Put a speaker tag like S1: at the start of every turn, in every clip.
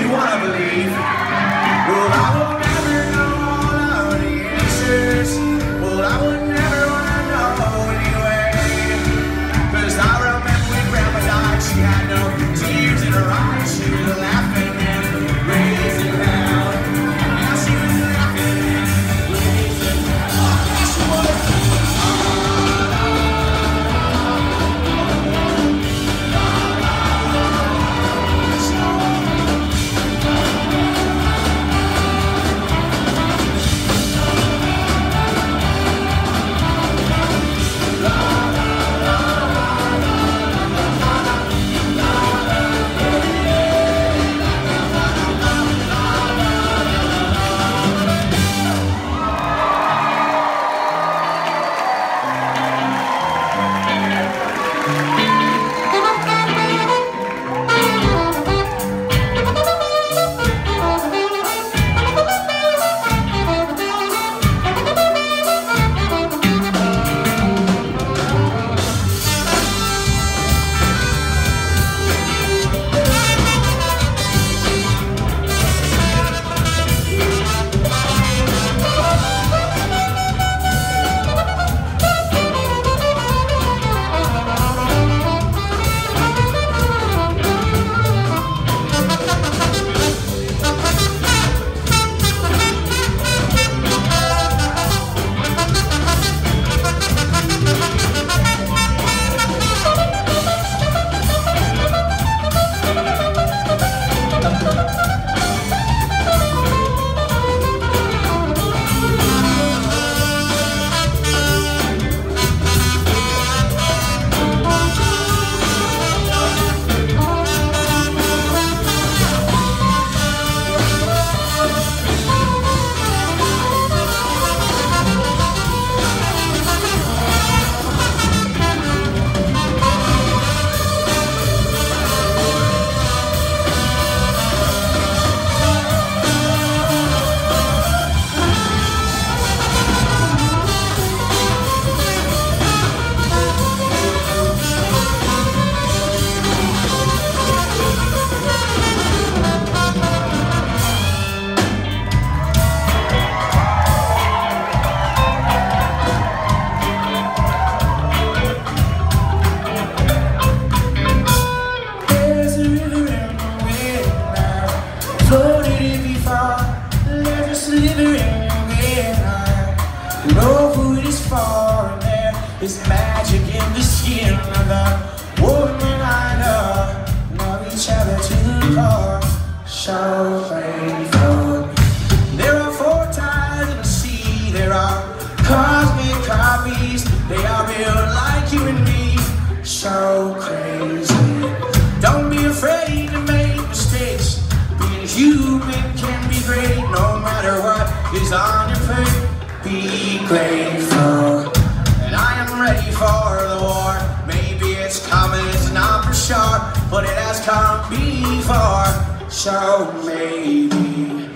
S1: you wanna believe. No food is far and there is magic in the skin of the woman I love. Love each other to the core, so faithful. There are four tides in the sea, there are cosmic copies. They are built like you and me, so crazy. Don't be afraid to make mistakes. Being human can be great no matter what is on. Be grateful. And I am ready for the war. Maybe it's coming, it's not for sure, but it has come before. So maybe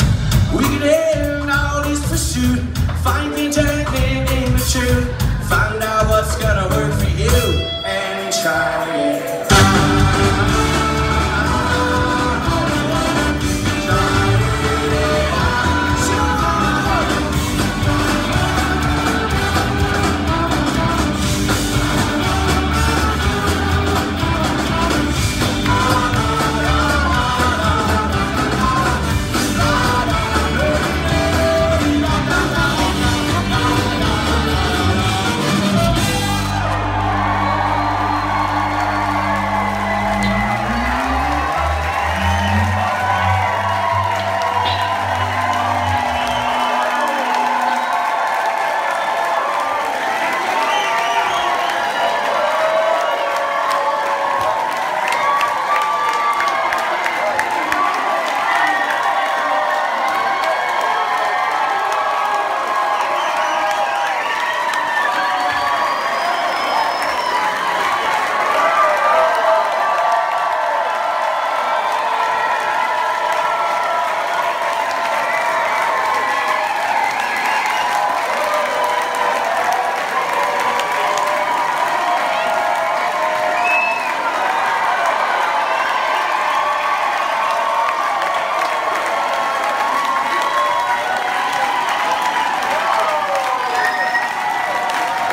S1: we can end all this pursuit. Find contentment in the truth. Find out what's gonna work for you and try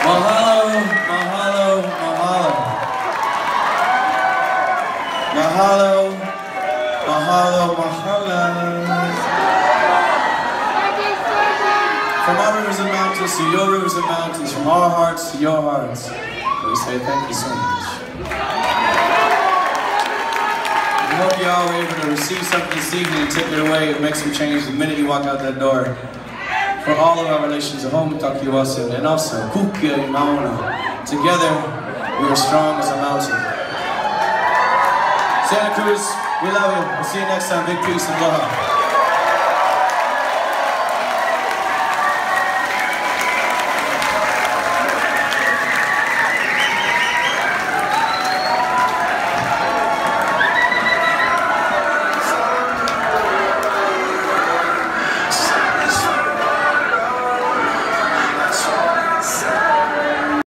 S1: Mahalo, mahalo, mahalo. Mahalo, mahalo, mahalo. From our rivers and mountains to your rivers and mountains, from our hearts to your hearts, we say thank you so much. We hope you all were able to receive something this evening and take it away and make some change the minute you walk out that door. For all of our relations at home, Takiwasan, and also Kukia and Mauna. Together, we are strong as a mountain. Santa Cruz, we love you. We'll see you next time. Big peace and aloha.